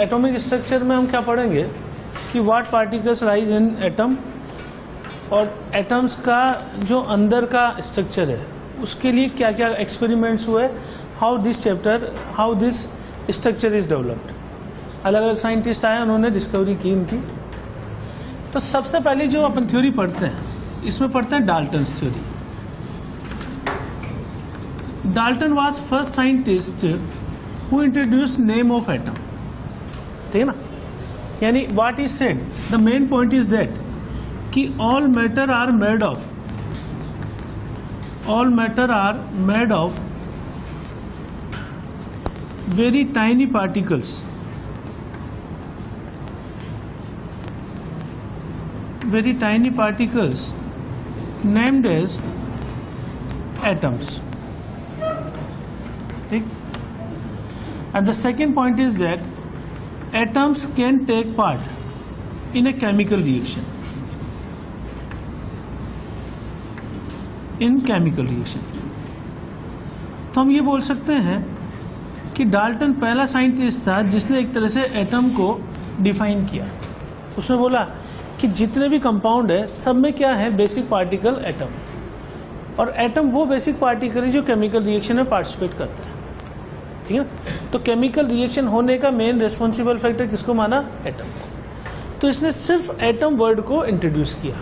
Atomic structure में हम क्या पढ़ेंगे? कि what particles rise in atom और एटम्स का जो अंदर का स्ट्रक्चर है, उसके लिए क्या क्या एक्सपेरिमेंट्स हुए? How this chapter how this structure is developed अलग अलग साइंटिस्ट आए, उन्होंने डिस्कवरी की इनकी। तो सबसे पहले जो अपन थ्योरी पढ़ते हैं, इसमें पढ़ते हैं Dalton theory Dalton was first scientist who introduce name of atom ठीक है ना यानी what is said the main point is that कि all matter are made of all matter are made of very tiny particles very tiny particles named as atoms. ठीक And the second point is that atoms can take part in a chemical reaction. In chemical reaction. तो हम ये बोल सकते हैं कि Dalton पहला scientist था जिसने एक तरह से एटम को डिफाइन किया उसने बोला कि जितने भी कंपाउंड है, सब में क्या है बेसिक पार्टिकल एटम और एटम वो बेसिक पार्टिकल है जो केमिकल रिएक्शन में पार्टिसिपेट करता है ठीक है। ना तो केमिकल रिएक्शन होने का मेन रेस्पॉन्सिबल फैक्टर किसको माना? एटम तो इसने सिर्फ़ एटम वर्ड को इंट्रोड्यूस किया।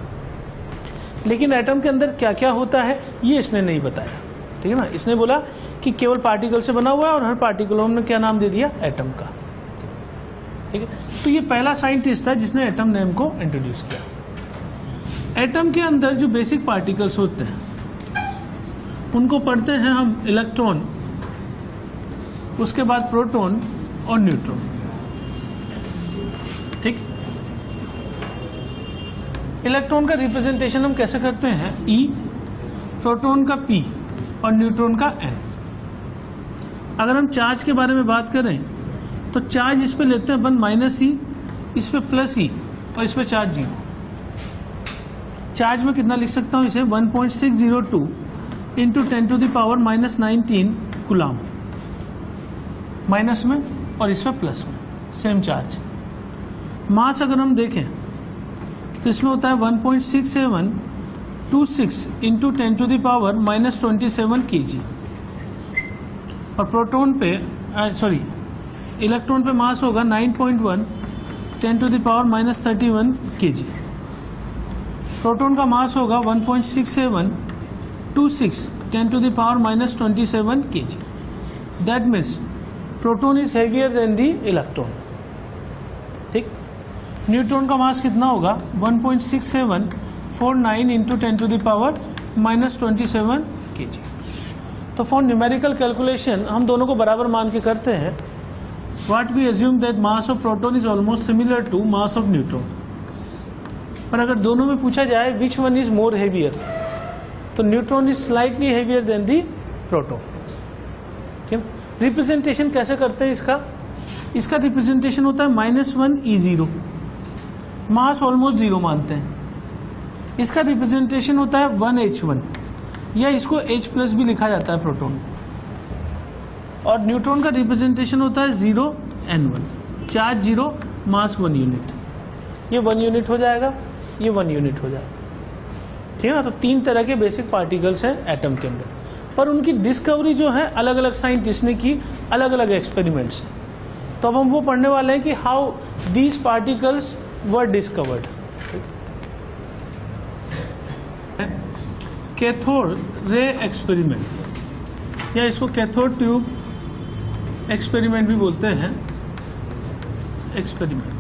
लेकिन एटम के अंदर क्या क्या होता है, ये इसने नहीं बताया। ठीक है ना? इसने बोला कि केवल पार्टिकल से बना हुआ है और हर पार्टिकल हमने क्या नाम दे दिया? एटम का। ठीक है? तो ये पहला साइंटिस्ट था जिसने एटम नेम को इंट्रोड्यूस किया। एटम के अंदर जो बेसिक पार्टिकल्स होते हैं, उनको पढ़ते हैं हम इलेक्ट्रॉन उसके बाद प्रोटॉन और न्यूट्रॉन। ठीक? इलेक्ट्रॉन का रिप्रेजेंटेशन हम कैसे करते हैं? ई प्रोटॉन का पी और न्यूट्रॉन का एन अगर हम चार्ज के बारे में बात करें तो चार्ज इस पे लेते हैं वन माइनस ई इस पे प्लस ई और इस पे चार्ज ज़ीरो चार्ज में कितना लिख सकता हूँ इसे? 1.602 point six zero two into ten to the power minus nineteen coulomb. Minus में और इसमें प्लस में सेम चार्ज मास अगर हम देखें तो इसमें होता है 1.6726 point six seven, two six into ten to the power minus twenty seven K G और प्रोटोन पे सॉरी इलेक्ट्रॉन पे मास होगा 9.1 10 to the power minus thirty one K G proton का मास होगा 1.67 26 10 to the power minus twenty seven K G that means proton is heavier than the electron. ठीक? Neutron का mass कितना होगा? 1.67 49 into ten to the power minus twenty seven K G तो for numerical calculation हम दोनों को बराबर मान के करते हैं। What we assume that mass of proton is almost similar to mass of neutron पर अगर दोनों में पूछा जाए which one is more heavier तो neutron is slightly heavier than the proton ठीक? रिप्रेजेंटेशन कैसे करते हैं इसका? इसका रिप्रेजेंटेशन होता है minus one E zero. Mass almost zero मानते हैं। इसका रिप्रेजेंटेशन होता है वन एच वन। या इसको एच प्लस भी लिखा जाता है प्रोटोन। और न्यूट्रॉन का रिप्रेजेंटेशन होता है zero N one. Charge zero, mass one unit. ये वन यूनिट हो जाएगा, ये वन यूनिट हो जाएगा। ठीक है ना? तो तीन तरह के बेसिक पार्टिकल्स हैं एटम के अंदर। पर उनकी डिस्कवरी जो है अलग अलग साइंटिस्ट ने की अलग अलग एक्सपेरिमेंट्स से तो अब हम वो पढ़ने वाले हैं कि how these particles were discovered cathode ray experiment या इसको कैथोड ट्यूब एक्सपेरिमेंट भी बोलते हैं। एक्सपेरिमेंट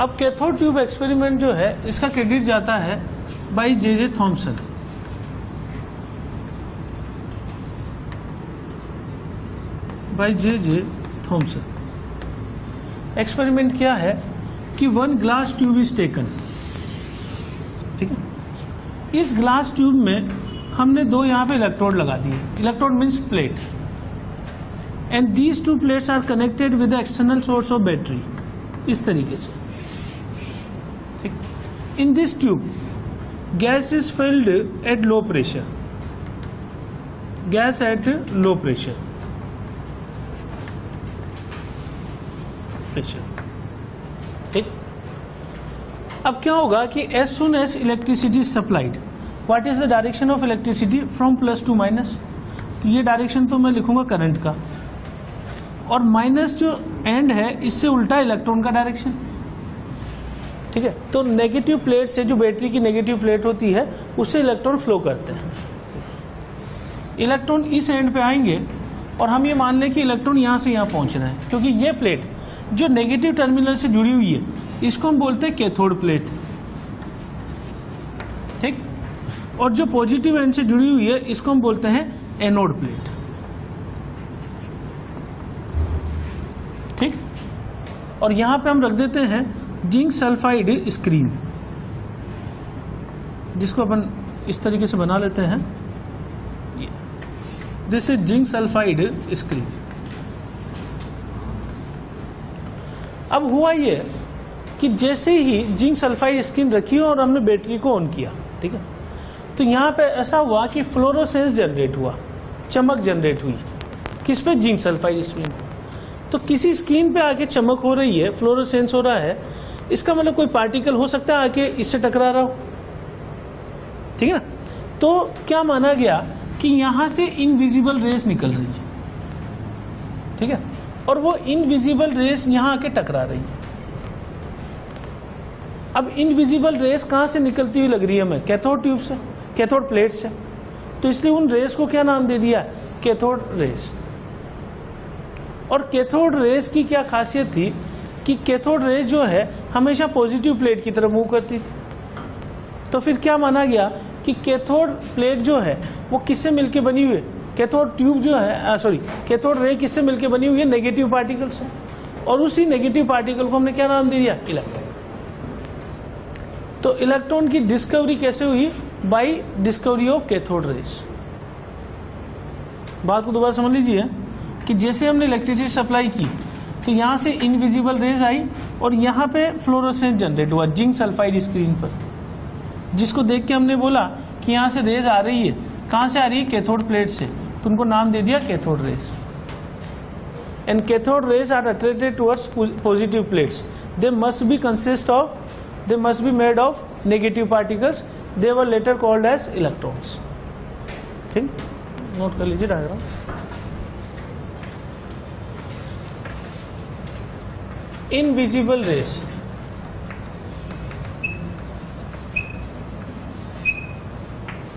अब कैथोड ट्यूब एक्सपेरिमेंट जो है, इसका क्रेडिट जाता है by J J Thomson by J J Thomson experiment क्या है? कि one glass tube is taken ठीक है? इस ग्लास ट्यूब में हमने दो यहाँ पे इलेक्ट्रोड लगा दिए। Electrode means plate and these two plates are connected with external source of battery इस तरीके से। In this tube gas is filled at low pressure gas at low pressure pressure ठीक? अब क्या होगा कि as soon as electricity supplied what is the direction of electricity from plus to minus तो ये डायरेक्शन तो मैं लिखूँगा करंट का। और माइनस जो एंड है, इससे उल्टा इलेक्ट्रॉन का डायरेक्शन ठीक है? तो नेगेटिव प्लेट से जो बैटरी की नेगेटिव प्लेट होती है, उससे इलेक्ट्रॉन फ्लो करते हैं। इलेक्ट्रॉन इस एंड पे आएँगे और हम ये मान लें कि इलेक्ट्रॉन यहाँ से यहाँ पहुँच रहे हैं, क्योंकि ये प्लेट जो नेगेटिव टर्मिनल से जुड़ी हुई है, इसको हम बोलते हैं कैथोड प्लेट ठीक? और जो पॉजिटिव एंड से जुड़ी हुई है, इसको हम बोलते हैं एनोड प्लेट ठीक? और यहाँ पे हम रख देते हैं जिंक सल्फाइड स्क्रीन, जिसको अपन इस तरीके से बना लेते हैं। This is zinc sulphide screen. अब हुआ ये कि जैसे ही जिंक सल्फाइड स्क्रीन रखी और हमने बैटरी को ऑन किया, ठीक है? तो यहाँ पे ऐसा हुआ कि फ्लोरोसेंस जनरेट हुआ, चमक जनरेट हुई। किस पे? जिंक सल्फाइड स्क्रीन तो किसी स्क्रीन पे आके चमक हो रही है, फ्लोरोसेंस हो रहा है इसका मतलब कोई पार्टिकल हो सकता है आके इससे टकरा रहा हो। ठीक है ना? तो क्या माना गया कि यहाँ से इनविजिबल रेस निकल रही है। ठीक है? और वो इनविजिबल रेस यहाँ आके टकरा रही है। अब इनविजिबल रेस कहाँ से निकलती हुई लग रही है हमें? कैथोड ट्यूब से कैथोड प्लेट से। तो इसलिए उन रेस को क्या नाम दे दिया? कैथोड रेस और कैथोड रेस की क्या खासियत थी? कि कैथोड रेस जो है हमेशा पॉजिटिव प्लेट की तरफ़ मूव करती थी। तो फिर क्या माना गया कि कैथोड प्लेट जो है, वो किससे मिलके बनी हुई है? कैथोड ट्यूब जो है सॉरी कैथोड रे किससे मिलके बनी हुई है? नेगेटिव पार्टिकल से। और उसी नेगेटिव पार्टिकल को हमने क्या नाम दे दिया? इलेक्ट्रॉन तो इलेक्ट्रॉन की डिस्कवरी कैसे हुई? By discovery of cathode rays बात को दोबारा समझ लीजिए कि जैसे हमने इलेक्ट्रिसिटी सप्लाई की तो यहाँ से इनविजिबल रेज आई और यहाँ पे फ्लोरोसेंस जनरेट हुआ, जिंक सल्फाइड स्क्रीन पर। जिसको देख के हमने बोला कि यहाँ से रेज आ रही है। कहाँ से आ रही है? कैथोड प्लेट से। तो उनको नाम दे दिया cathode rays and cathode rays are attracted towards positive plates they must be consist of they must be made of negative particles they were later called as electrons ठीक? नोट कर लीजिए diagram invisible rays.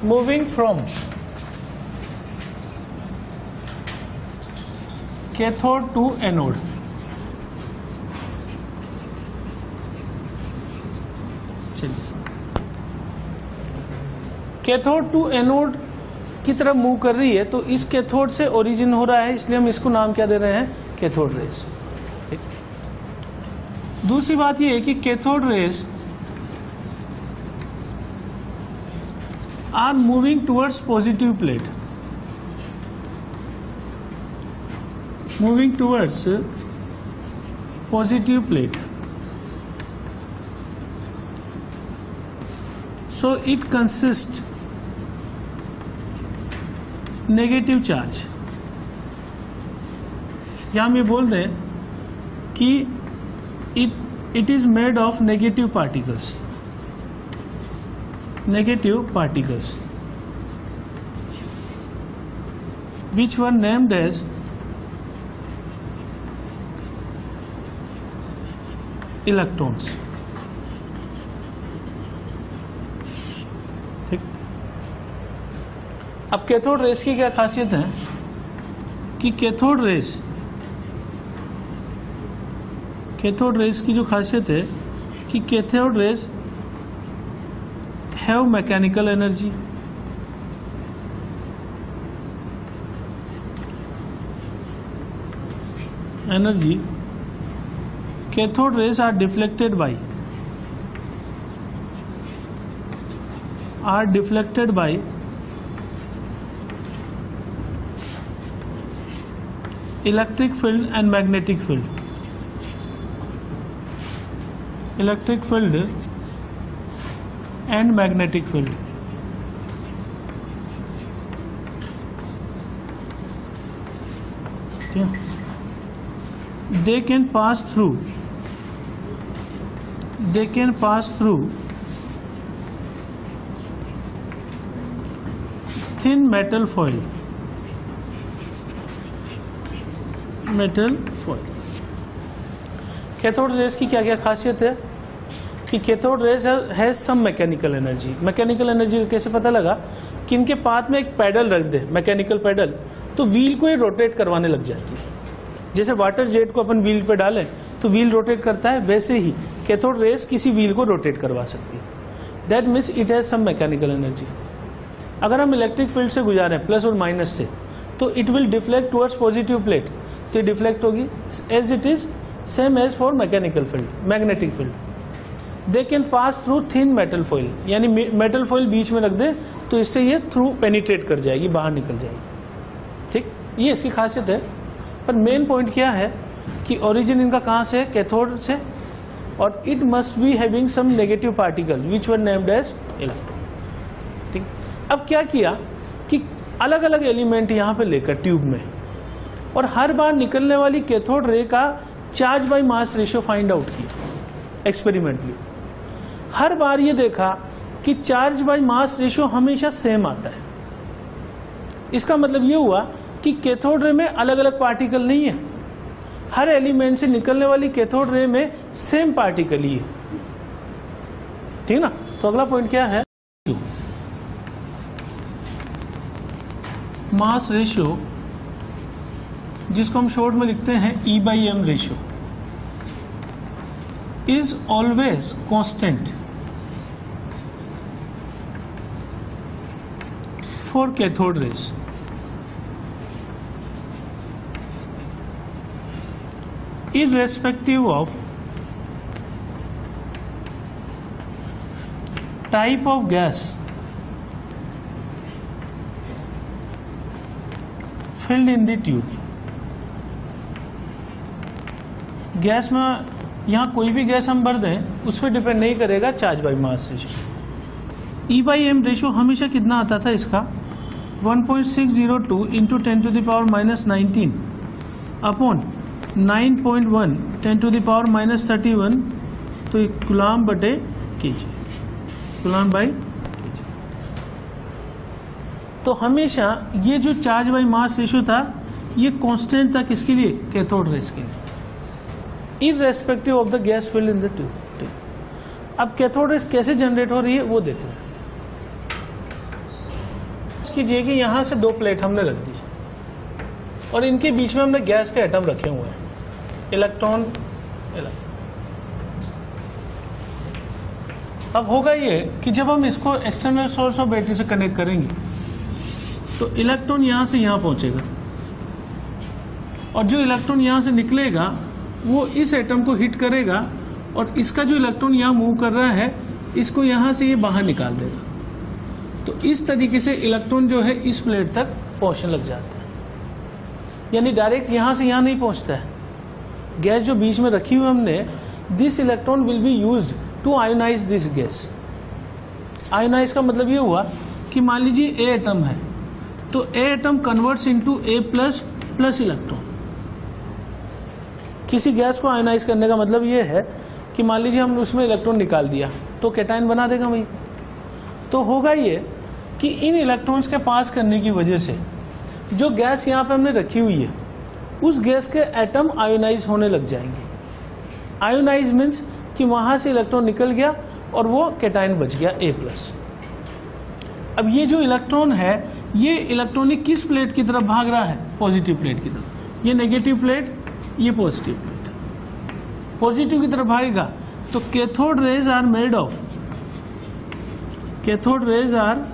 Moving from cathode to anode. Cathode to anode की तरफ़ move कर रही है तो इस कैथोड से ओरिजिन हो रहा है, इसलिए हम इसको नाम क्या दे रहे हैं? कैथोड रेस दूसरी बात यह है कि cathode rays are moving towards positive plate moving towards positive plate so, it consists negative charge या हम ये बोल दें कि it it is made of negative particles negative particles which were named as electrons. ठीक? अब कैथोड रेस की क्या खासियत है? कि कैथोड रेस कैथोड रेस की जो खासियत है कि cathode rays have mechanical energy energy cathode rays are deflected by are deflected by electric field and magnetic field electric field and magnetic field they can pass through they can pass through thin metal foil metal foil cathode rays की क्या क्या खासियत है? कि cathode rays है some mechanical energy mechanical energy कैसे पता लगा? कि इनके पाथ में एक पैडल रख दे मैकेनिकल पैडल तो व्हील को ये रोटेट करवाने लग जाती है। जैसे वाटर जेट को अपन व्हील पे डालें तो व्हील रोटेट करता है, वैसे ही कैथोड रेस किसी व्हील को रोटेट करवा सकती है। That means it has some mechanical energy अगर हम इलेक्ट्रिक फ़ील्ड से गुजारे प्लस और माइनस से तो it will deflect towards positive plate तो ये डिफ्लेक्ट होगी as it is same as for mechanical field magnetic field they can pass through thin metal foil यानी मेटल फॉइल बीच में रख दे तो इससे ये थ्रू पेनिट्रेट कर जाएगी, बाहर निकल जाएगी। ठीक? ये इसकी खासियत है। पर मेन पॉइंट क्या है कि ओरिजिन इनका कहाँ से है? कैथोड से। और it must be having some negative particle which were named as electron ठीक? अब क्या किया कि अलग अलग एलिमेंट यहाँ पे लेकर ट्यूब में। और हर बार निकलने वाली कैथोड रे का charge by mass ratio find out किया एक्सपेरिमेंटली हर बार ये देखा कि चार्ज बाय मास रेशियो हमेशा सेम आता है। इसका मतलब ये हुआ कि कैथोड रे में अलग अलग पार्टिकल नहीं है। हर एलिमेंट से निकलने वाली कैथोड रे में सेम पार्टिकल ही है। ठीक ना? तो अगला पॉइंट क्या है? मास रेशियो जिसको हम शॉर्ट में लिखते हैं E by M ratio is always constant for cathode rays irrespective of type of gas filled in the tube gas में यहाँ कोई भी गैस हम भर दें, उस पर डिपेंड नहीं करेगा charge by mass ratio E by M ratio हमेशा कितना आता था इसका? 1.602 point six zero two into ten to the power minus nineteen upon 9.1 10 to the power minus thirty one तो गुलाम बटे के जी गुलाम बाई तो हमेशा ये जो चार्ज बाई मास रेशियो था, ये कांस्टेंट था किसके लिए? कैथोड रेस के लिए। Irrespective of the gas filled in the tube अब कैथोड रेस कैसे जनरेट हो रही है, वो देखो कीजिए कि यहाँ से दो प्लेट हमने रख दी। और इनके बीच में हमने गैस के एटम रखे हुए हैं। इलेक्ट्रॉन अब होगा ये कि जब हम इसको एक्सटर्नल सोर्स ऑफ़ बैटरी से कनेक्ट करेंगे तो इलेक्ट्रॉन यहाँ से यहाँ पहुंचेगा। और जो इलेक्ट्रॉन यहाँ से निकलेगा वो इस एटम को हिट करेगा और इसका जो इलेक्ट्रॉन यहाँ मूव कर रहा है, इसको यहाँ से ये बाहर निकाल देगा। तो इस तरीके से इलेक्ट्रॉन जो है, इस प्लेट तक पहुँचने लग जाता है। यानी डायरेक्ट यहाँ से यहाँ नहीं पहुँचता है। गैस जो बीच में रखी हुई हमने this electron will be use to ionize this gas ionize का मतलब ये हुआ कि मान लीजिए ए एटम है तो A atom converts into A plus plus electron किसी गैस को आयोनाइज करने का मतलब ये है कि मान लीजिए हमने उसमें इलेक्ट्रॉन निकाल दिया तो कैटाइन बना देगा वही। तो होगा ये कि इन इलेक्ट्रॉन्स के पास करने की वजह से जो गैस यहाँ पे हमने रखी हुई है, उस गैस के एटम आयोनाइज होने लग जाएँगे। आयोनाइज मीन्स कि वहाँ से इलेक्ट्रॉन निकल गया और वो कैटाइन बच गया ए प्लस अब ये जो इलेक्ट्रॉन है, ये इलेक्ट्रॉनिक किस प्लेट की तरफ़ भाग रहा है? पॉजिटिव प्लेट की तरफ़। ये नेगेटिव प्लेट ये पॉजिटिव प्लेट पॉजिटिव की तरफ़ भागेगा तो cathode rays are made of cathode rays are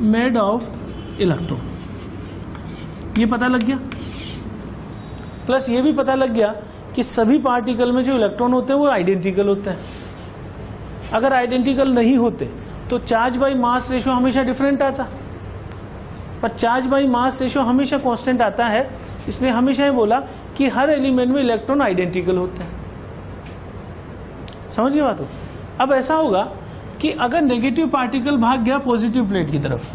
made of electron ये पता लग गया? प्लस ये भी पता लग गया कि सभी पार्टिकल में जो इलेक्ट्रॉन होते हैं, वो आइडेंटिकल होते हैं। अगर आइडेंटिकल नहीं होते तो चार्ज बाई मास रेशियो हमेशा डिफरेंट आता। पर चार्ज बाई मास रेशियो हमेशा कांस्टेंट आता है। इसलिए हमेशा ये बोला कि हर एलिमेंट में इलेक्ट्रॉन आइडेंटिकल होते हैं। समझ गए बात? अब ऐसा होगा कि अगर नेगेटिव पार्टिकल भाग गया पॉजिटिव प्लेट की तरफ़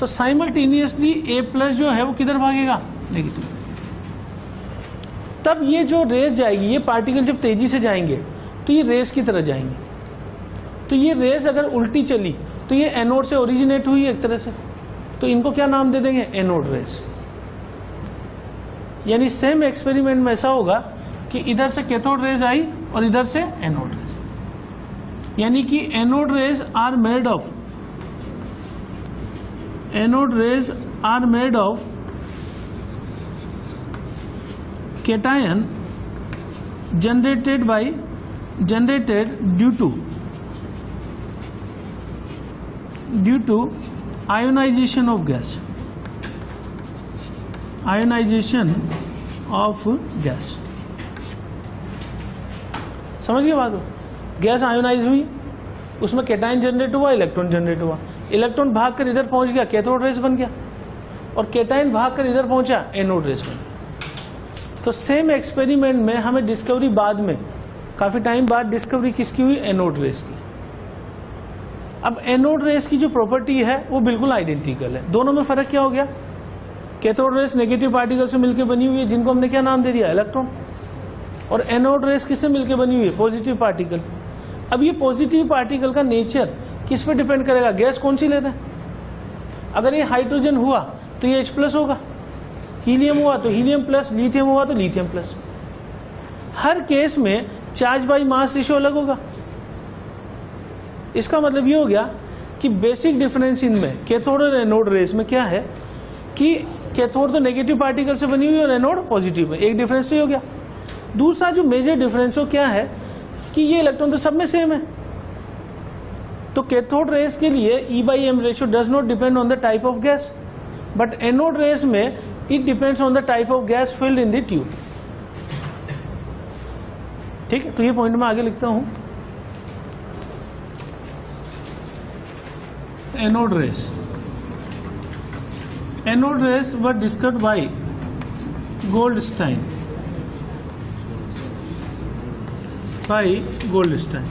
तो साइमल्टेनियसली ए प्लस जो है वो किधर भागेगा? नेगेटिव तब ये जो रेस जाएगी, ये पार्टिकल जब तेज़ी से जाएँगे तो ये रेस की तरह जाएँगे। तो ये रेस अगर उल्टी चली तो ये एनोड से ओरिजिनेट हुई एक तरह से। तो इनको क्या नाम दे देंगे? एनोड रेस यानी सेम एक्सपेरिमेंट में ऐसा होगा कि इधर से कैथोड रेज आई और इधर से एनोड रेज यानी कि anode rays are made of anode rays are made of cation generated by, generated due to due to ionization of gas ionization of gas समझ गए बात? गैस आयोनाइज हुई, उसमें केटाइन जनरेट हुआ इलेक्ट्रॉन जनरेट हुआ। Electron भाग कर इधर पहुँच गया कैथोड रेस बन गया। और केटाइन भाग कर इधर पहुँचा एनोड रेस बन तो सेम एक्सपेरिमेंट में हमें डिस्कवरी बाद में, काफ़ी टाइम बाद डिस्कवरी किसकी हुई? एनोड रेस की। अब एनोड रेस की जो प्रॉपर्टी है, वो बिल्कुल आइडेंटिकल है। दोनों में फ़र्क क्या हो गया? कैथोड रेस नेगेटिव पार्टिकल से मिलकर बनी हुई है, जिनको हमने क्या नाम दे दिया? इलेक्ट्रॉन और एनोड रेस किससे मिलकर बनी हुई है? पॉजिटिव पार्टिकल अब ये पॉजिटिव पार्टिकल का नेचर किस पे डिपेंड करेगा? गैस कौन सी लेना है? अगर ये हाइड्रोजन हुआ तो ये H प्लस होगा। हीलियम हुआ तो हीलियम प्लस लिथियम हुआ तो लिथियम प्लस हर केस में चार्ज बाई मास रेशियो अलग होगा। इसका मतलब ये हो गया कि बेसिक डिफरेंस इनमें कैथोड और एनोड रेस में क्या है? कि कैथोड तो नेगेटिव पार्टिकल से बनी हुई और एनोड पॉजिटिव है। एक डिफरेंस तो हो गया। दूसरा जो मेजर डिफरेंस हो क्या है कि ये इलेक्ट्रॉन तो सब में सेम है। तो कैथोड रेस के लिए E by M ratio does not depend on the type of gas but anode rays में it depends on the type of gas filled in the tube ठीक है तो ये पॉइंट मैं आगे लिखता हूँ। Anode rays anode rays were discussed by Goldstein by Goldstein.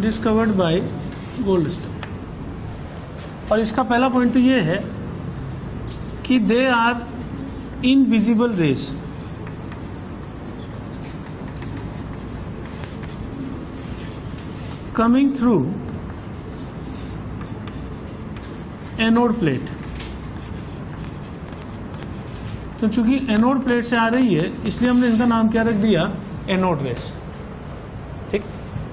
Discovered by Goldstein. और इसका पहला पॉइंट तो ये है कि they are invisible rays coming through anode plate. तो चूँकि एनोड प्लेट से आ रही है, इसलिए हमने इनका नाम क्या रख दिया? Anode rays. ठीक?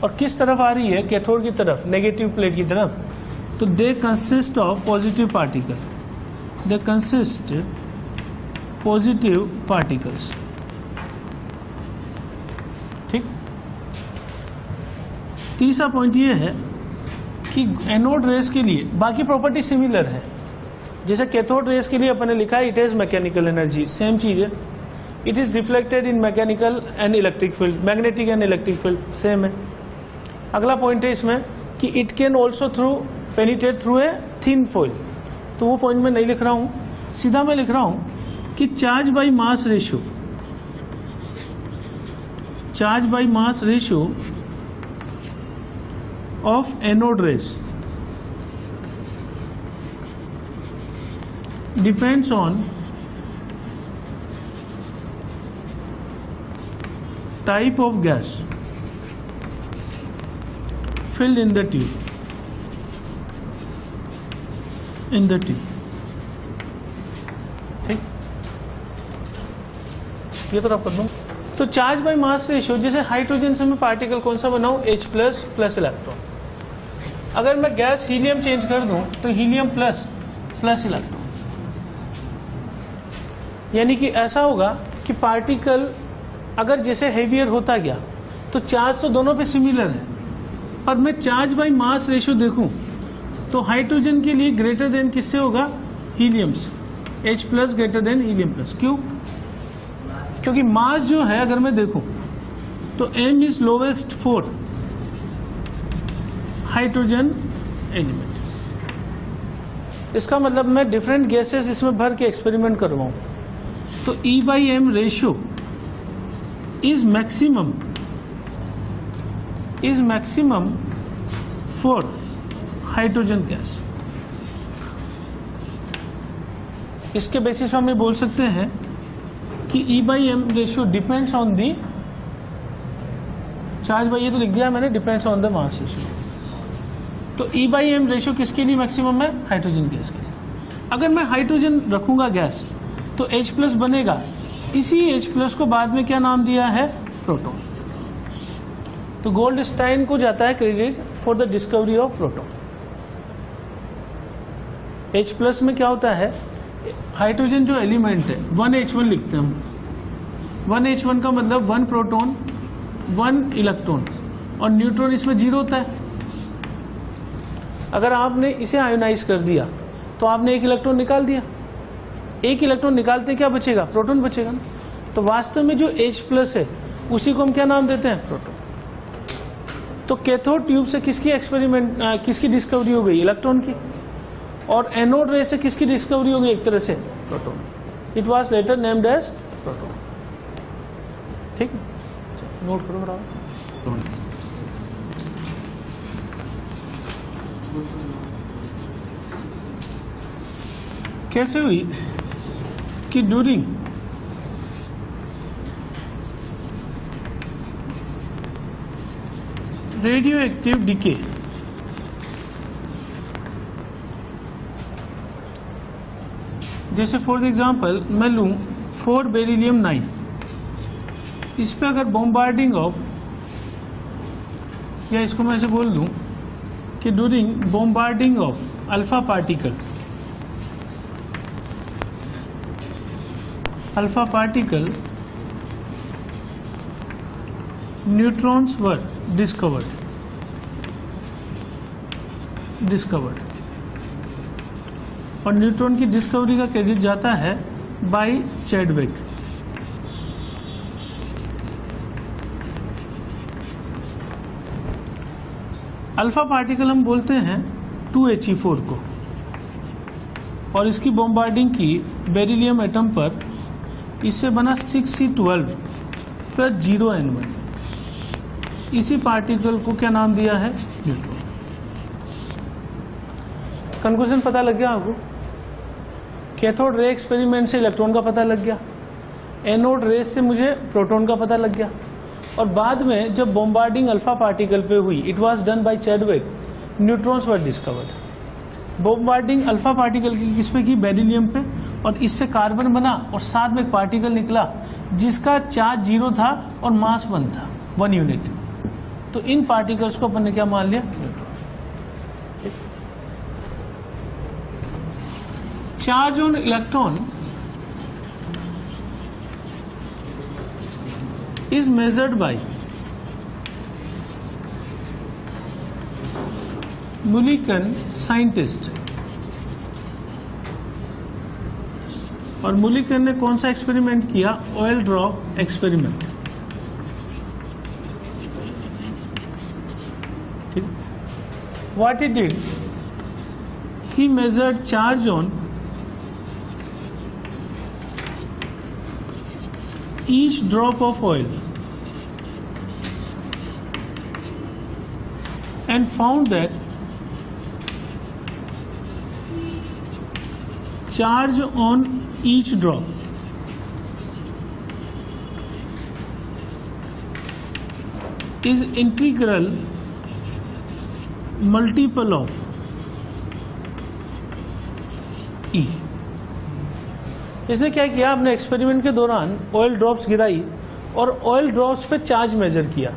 और किस तरफ़ आ रही है? कैथोड की तरफ़, नेगेटिव प्लेट की तरफ़। तो they consist of positive particle they consist positive particles ठीक? तीसरा पॉइंट ये है कि एनोड रेस के लिए, बाकी प्रॉपर्टी सिमिलर है। जैसे कैथोड रेस के लिए अपन ने लिखा है it is mechanical energy same चीज़ है। It is reflected in mechanical and electric field magnetic and electric field same है। अगला पॉइंट है इसमें कि it can also through penetrate through a thin foil तो वो पॉइंट मैं नहीं लिख रहा हूँ। सीधा मैं लिख रहा हूँ कि charge by mass ratio charge by mass ratio of anode rays depends on type of gas filled in the tube. In the tube. ठीक। ये तो आप कर दूँ। तो चार्ज बाय मास रेशियो जैसे हाइड्रोजन से मैं पार्टिकल कौन सा बनाऊँ? H प्लस प्लस इलेक्ट्रॉन अगर मैं गैस हीलियम चेंज कर दूँ तो हीलियम प्लस प्लस इलेक्ट्रॉन यानी कि ऐसा होगा कि पार्टिकल अगर जैसे हेवियर होता गया तो चार्ज तो दोनों पे सिमिलर है। पर मैं चार्ज बाई मास रेशियो देखूँ तो हाइड्रोजन के लिए ग्रेटर देन किससे होगा? हीलियम से। H plus greater than helium plus क्यों? क्योंकि मास जो है, अगर मैं देखूँ तो M is lowest for hydrogen element इसका मतलब मैं डिफरेंट गैसेस इसमें भर के एक्सपेरिमेंट करवाऊं। तो E by M ratio is maximum is maximum for hydrogen gas इसके बेसिस पर हम ये बोल सकते हैं कि E by M ratio depends on the charge by ये तो लिख दिया मैंने depends on the mass ratio तो ई बाई एम रेशियो किसके लिए मैक्सिमम है? हाइड्रोजन गैस के लिए। अगर मैं हाइड्रोजन रखूँगा गैस तो H प्लस बनेगा। इसी H प्लस को बाद में क्या नाम दिया है? प्रोटॉन तो गोल्ड स्टाइन को जाता है credit for the discovery of proton H plus में क्या होता है? हाइड्रोजन जो एलिमेंट है वन एच वन लिखते हैं हम। वन एच वन का मतलब वन प्रोटोन वन इलेक्ट्रॉन और न्यूट्रॉन इसमें ज़ीरो होता है। अगर आपने इसे आयोनाइज कर दिया तो आपने एक इलेक्ट्रॉन निकाल दिया। एक इलेक्ट्रॉन निकालते क्या बचेगा? प्रोटॉन बचेगा ना। तो वास्तव में जो H प्लस है उसी को हम क्या नाम देते हैं? प्रोटॉन तो कैथोड ट्यूब से किसकी एक्सपेरिमेंट किसकी डिस्कवरी हो गई? इलेक्ट्रॉन की। और एनोड रे से किसकी डिस्कवरी हो गई एक तरह से? Proton it was later named as proton ठीक नोट करो बराबर कैसे हुई कि ड्यूरिंग रेडियो एक्टिव डिके जैसे फॉर एग्जांपल मैं लूँ फोर बेरिलियम नाइन इस पे अगर बॉम्बार्डिंग ऑफ़ या इसको मैं ऐसे बोल दूँ कि during bombarding of alpha particle alpha particle neutrons were discovered discovered और न्यूट्रॉन की डिस्कवरी का क्रेडिट जाता है बाय चैडविक अल्फ़ा पार्टिकल हम बोलते हैं टू एच ई फोर को। और इसकी बॉम्बार्डिंग की बेरिलियम एटम पर इससे बना six C twelve plus zero N one इसी पार्टिकल को क्या नाम दिया है? न्यूट्रॉन कंक्लूजन पता लग गया आपको? कैथोड रे एक्सपेरिमेंट से इलेक्ट्रॉन का पता लग गया। एनोड रेस से मुझे प्रोटॉन का पता लग गया। और बाद में जब बॉम्बार्डिंग अल्फ़ा पार्टिकल पे हुई it was done by Chadwick neutrons were discovered bombarding alpha particle की किस पे की? बेरिलियम पे। और इससे कार्बन बना और साथ में एक पार्टिकल निकला, जिसका चार्ज ज़ीरो था और मास वन था वन यूनिट तो इन पार्टिकल्स को अपन ने क्या मान लिया? Charge on electron is measured by Mulliken scientist और मुलिकन ने कौन सा एक्सपेरिमेंट किया? ऑयल ड्रॉप एक्सपेरिमेंट ठीक? What it did he measured charge on each drop of oil and found that charge on each drop is integral multiple of E. इसने क्या किया? अपने एक्सपेरिमेंट के दौरान ऑयल ड्रॉप्स गिराई और ऑयल ड्रॉप्स पे चार्ज मेजर किया।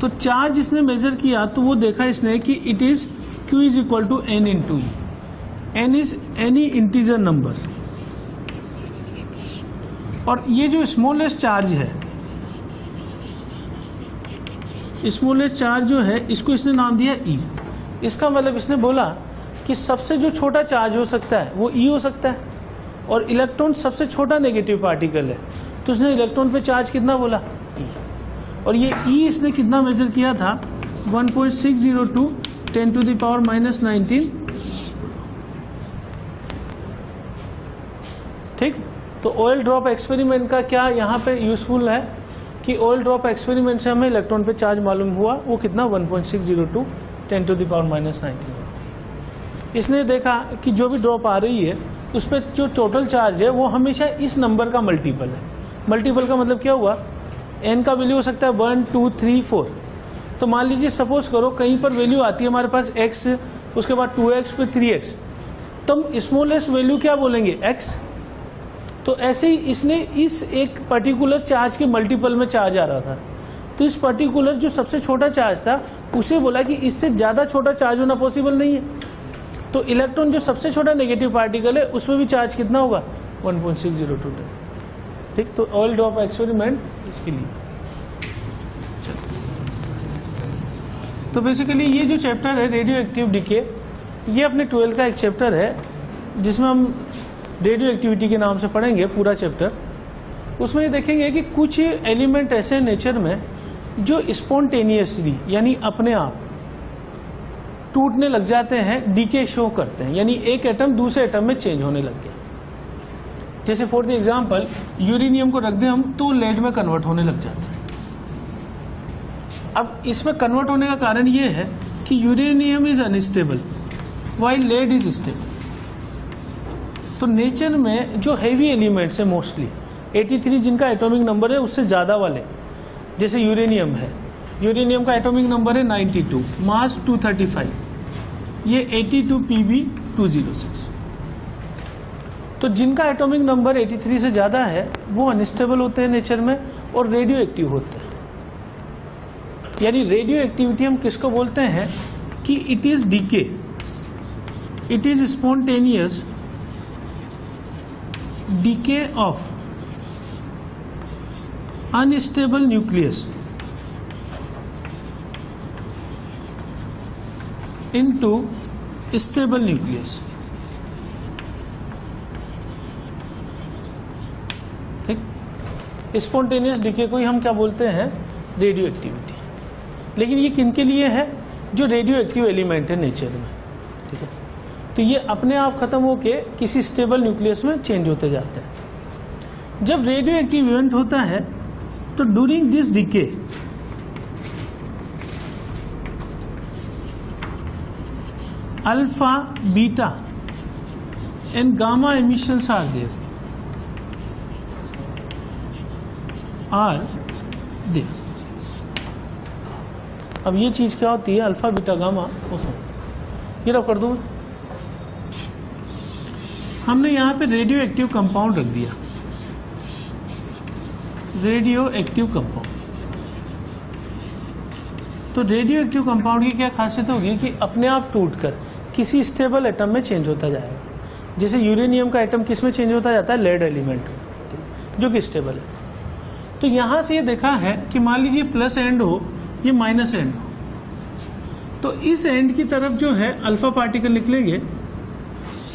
तो चार्ज इसने मेजर किया तो वो देखा इसने कि it is Q is equal to N into N is any integer number और ये जो स्मॉलेस्ट चार्ज है स्मॉलेस्ट चार्ज जो है, इसको इसने नाम दिया ई e. इसका मतलब इसने बोला कि सबसे जो छोटा चार्ज हो सकता है, वो ई e हो सकता है। और इलेक्ट्रॉन सबसे छोटा नेगेटिव पार्टिकल है। तो उसने इलेक्ट्रॉन पे चार्ज कितना बोला? E e. और ये ई e इसने कितना मेजर किया था? 1.602 10 to the power minus nineteen ठीक? तो ऑयल ड्रॉप एक्सपेरिमेंट का क्या यहाँ पे यूजफुल है कि ऑयल ड्रॉप एक्सपेरिमेंट से हमें इलेक्ट्रॉन पे चार्ज मालूम हुआ, वो कितना? 1.602 10 to ten to the power minus nineteen इसने देखा कि जो भी ड्रॉप आ रही है उस पर जो टोटल चार्ज है, वो हमेशा इस नंबर का मल्टीपल है। मल्टीपल का मतलब क्या हुआ? एन का वैल्यू हो सकता है वन टू थ्री फोर तो मान लीजिए सपोज़ करो कहीं पर वैल्यू आती है हमारे पास एक्स उसके बाद टू एक्स फिर थ्री एक्स तो हम स्मॉलेस्ट वैल्यू क्या बोलेंगे? एक्स तो ऐसे ही इसने इस एक पर्टिकुलर चार्ज के मल्टीपल में चार्ज आ रहा था। तो इस पर्टिकुलर जो सबसे छोटा चार्ज था, उसे बोला कि इससे ज़्यादा छोटा चार्ज होना पॉसिबल नहीं है। तो इलेक्ट्रॉन जो सबसे छोटा नेगेटिव पार्टिकल है, उसमें भी चार्ज कितना होगा? 1.602 ठीक तो ऑयल ड्रॉप एक्सपेरिमेंट इसके लिए। तो बेसिकली ये जो चैप्टर है रेडियो एक्टिव डीके ये अपने ट्वेल्थ का एक चैप्टर है, जिसमें हम रेडियो एक्टिविटी के नाम से पढ़ेंगे पूरा चैप्टर उसमें ये देखेंगे कि कुछ एलिमेंट ऐसे नेचर में जो स्पॉन्टेनियसली यानी अपने आप, टूटने लग जाते हैं डीके शो करते हैं, यानी एक एटम दूसरे एटम में चेंज होने लग गया। जैसे फॉर द एग्जांपल यूरेनियम को रख दें हम तो लेड में कन्वर्ट होने लग जाता है। अब इसमें कन्वर्ट होने का कारण यह है कि uranium is unstable while lead is stable तो नेचर में जो हैवी एलिमेंट्स है मोस्टली 83 जिनका एटॉमिक नंबर है, उससे ज़्यादा वाले, जैसे यूरेनियम है। यूरेनियम का एटॉमिक नंबर है 92 मास 235 ये 82 पीबी 206 तो जिनका एटॉमिक नंबर 83 से ज़्यादा है, वो अनस्टेबल होते हैं नेचर में और रेडियो एक्टिव होते हैं। यानी रेडियो एक्टिविटी हम किसको बोलते हैं कि it is decay it is spontaneous decay of unstable nucleus into stable nucleus. ठीक? स्पॉन्टेनियस डीके को ही हम क्या बोलते हैं? रेडियो एक्टिविटी लेकिन ये किन के लिए है? जो रेडियो एक्टिव एलिमेंट है नेचर में। ठीक है? तो ये अपने आप खत्म होके किसी स्टेबल न्यूक्लियस में चेंज होते जाते हैं। जब रेडियो एक्टिव इवेंट होता है तो during this decay alpha beta and gamma emissions are there are there अब ये चीज़ क्या होती है? अल्फ़ा बीटा गामा वो सब। ये रब कर दूँ मैं? हमने यहाँ पे रेडियो एक्टिव कंपाउंड रख दिया। रेडियो एक्टिव कंपाउंड तो रेडियो एक्टिव कंपाउंड की क्या खासियत होगी कि अपने आप टूटकर किसी स्टेबल एटम में चेंज होता जाएगा। जैसे यूरेनियम का एटम किसमें चेंज होता जाता है? लेड एलिमेंट जो कि स्टेबल है। तो यहाँ से ये देखा है कि मान लीजिए प्लस एंड हो, ये माइनस एंड हो। तो इस एंड की तरफ़ जो है अल्फ़ा पार्टिकल निकलेंगे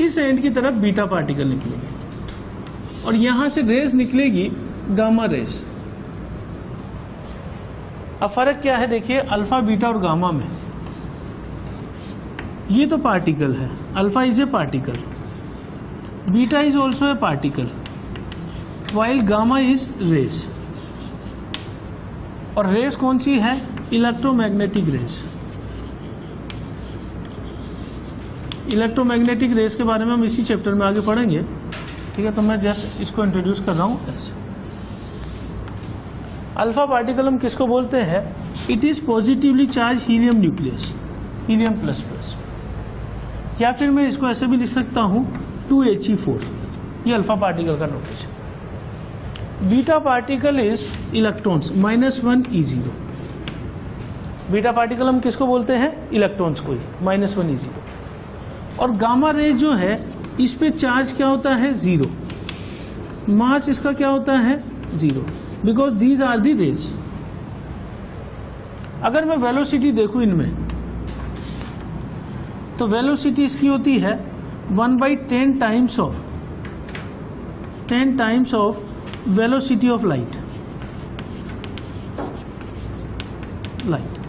इस एंड की तरफ़ बीटा पार्टिकल निकलेगी। और यहाँ से रेस निकलेगी गामा रेस अब फ़र्क क्या है? देखिए अल्फ़ा बीटा और गामा में। ये तो पार्टिकल है। Alpha is a particle beta is also a particle while gamma is rays और रेस कौन सी है? इलेक्ट्रोमैग्नेटिक रेस इलेक्ट्रोमैग्नेटिक रेस के बारे में हम इसी चैप्टर में आगे पढ़ेंगे। ठीक है तो मैं जस्ट इसको इंट्रोड्यूस कर रहा हूँ। ऐसे अल्फ़ा पार्टिकल हम किसको बोलते हैं? It is positively charge helium nucleus helium plus plus या फिर मैं इसको ऐसे भी लिख सकता हूँ टू एच ई फोर ये अल्फ़ा पार्टिकल का notation beta particle is electrons minus one E zero beta particle हम किसको बोलते हैं? इलेक्ट्रॉन्स को ही माइनस वन ई ज़ीरो और गामा रे जो है, इस पे चार्ज क्या होता है? ज़ीरो। मास इसका क्या होता है? Zero. Because these are the rays अगर मैं वेलोसिटी देखूँ इनमें तो वेलोसिटी इसकी होती है one by ten times of ten times of velocity of light light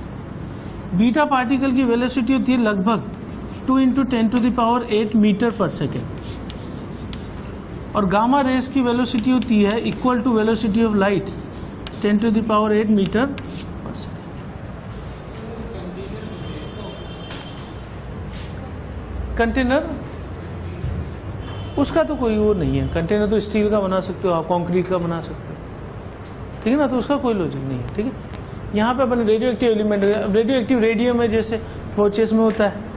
beta particle की वेलोसिटी होती है लगभग two into ten to the power eight metre per second और गामा रेस की वेलोसिटी होती है equal to velocity of light ten to the power eight metre per second container उसका तो कोई वो नहीं है। कंटेनर तो स्टील का बना सकते हो आप कंक्रीट का बना सकते हो। ठीक है ना? तो उसका कोई लॉजिक नहीं है। ठीक है? यहाँ पे अपन radio active element radio active radium है जैसे वॉचेस में होता है।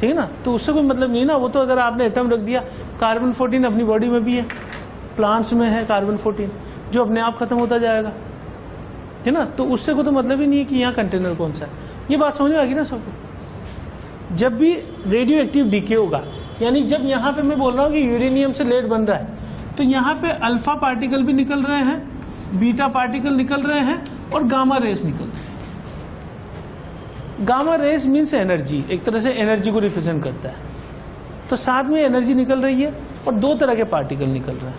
ठीक है ना? तो उससे कोई मतलब नहीं ना? वो तो अगर आपने एटम रख दिया कार्बन 14 अपनी बॉडी में भी है प्लांट्स में है कार्बन 14 जो अपने आप खत्म होता जाएगा। ठीक है ना? तो उससे को तो मतलब ही नहीं है कि यहाँ कंटेनर कौन सा है। ये बात समझ में आ गई ना सबको? जब भी रेडियो एक्टिव डीके होगा, यानी जब यहाँ पे मैं बोल रहा हूँ कि यूरेनियम से लेड बन रहा है तो यहाँ पे अल्फ़ा पार्टिकल भी निकल रहे हैं बीटा पार्टिकल निकल रहे हैं और गामा रेस निकल रहे हैं। गामा रेस मीन्स एनर्जी, एक तरह से एनर्जी को रिप्रेजेंट करता है। तो साथ में एनर्जी निकल रही है और दो तरह के पार्टिकल निकल रहे हैं।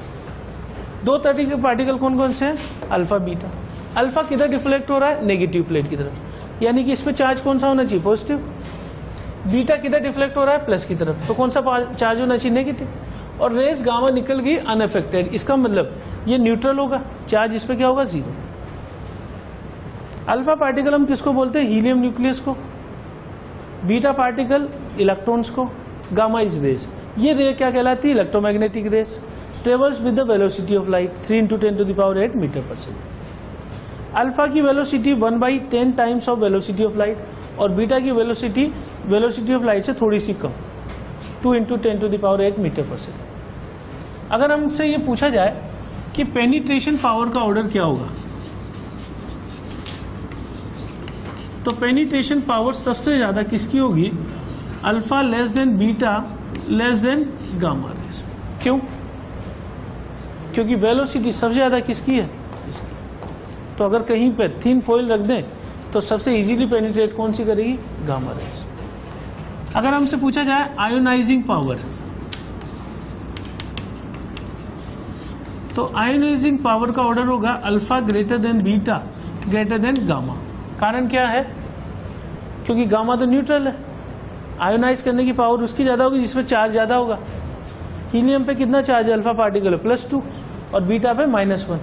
दो तरह के पार्टिकल कौन कौन से हैं? Alpha, beta. अल्फ़ा किधर डिफ्लेक्ट हो रहा है? नेगेटिव प्लेट की तरफ़। यानी कि इसमें चार्ज कौन सा होना चाहिए? पॉजिटिव। बीटा किधर डिफ्लेक्ट हो रहा है? प्लस की तरफ़। तो कौन सा चार्ज होना चाहिए? नेगेटिव। और रेस गामा निकल गई अनअफेक्टेड इसका मतलब ये न्यूट्रल होगा। चार्ज इस पे क्या होगा? ज़ीरो। अल्फ़ा पार्टिकल हम किसको बोलते हैं? हीलियम न्यूक्लियस को। बीटा पार्टिकल इलेक्ट्रॉन्स को। Gamma is rays. ये रे क्या कहलाती है? Electromagnetic rays. Travels with the velocity of light three into ten to the power eight metre per second. Alpha की velocity one by ten times of velocity of light और beta की velocity velocity of light से थोड़ी सी कम। Two into ten to the power eight metre per second. अगर हमसे ये पूछा जाए कि पेनिट्रेशन पावर का ऑर्डर क्या होगा? तो पेनिट्रेशन पावर सबसे ज़्यादा किसकी होगी? Alpha less than beta less than gamma rays क्यों? क्योंकि वेलोसिटी सबसे ज़्यादा किसकी है? इसकी। तो अगर कहीं पर थीन फॉइल रख दें तो सबसे इजीली पेनिट्रेट कौन सी करेगी? गामा रेस अगर हमसे पूछा जाए आयोनाइजिंग पावर तो आयोनाइजिंग पावर का ऑर्डर होगा alpha greater than beta greater than gamma कारण क्या है? क्योंकि गामा तो न्यूट्रल है। आयोनाइज करने की पावर उसकी ज़्यादा होगी, जिसमें चार्ज ज़्यादा होगा। हीलियम पे कितना चार्ज है? अल्फ़ा पार्टिकल है प्लस टू और बीटा पे माइनस वन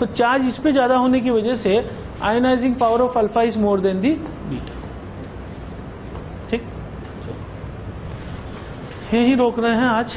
तो चार्ज इस पे ज़्यादा होने की वजह से ionizing power of alpha is more than the beta ठीक? यही रोक रहे हैं आज।